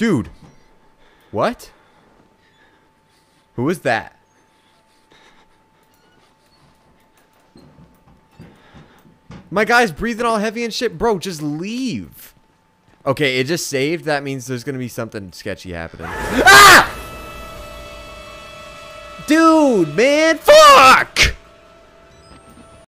Dude. What? Who is that? My guy's breathing all heavy and shit. Bro, just leave. Okay, it just saved. That means there's going to be something sketchy happening. Ah! Dude, man.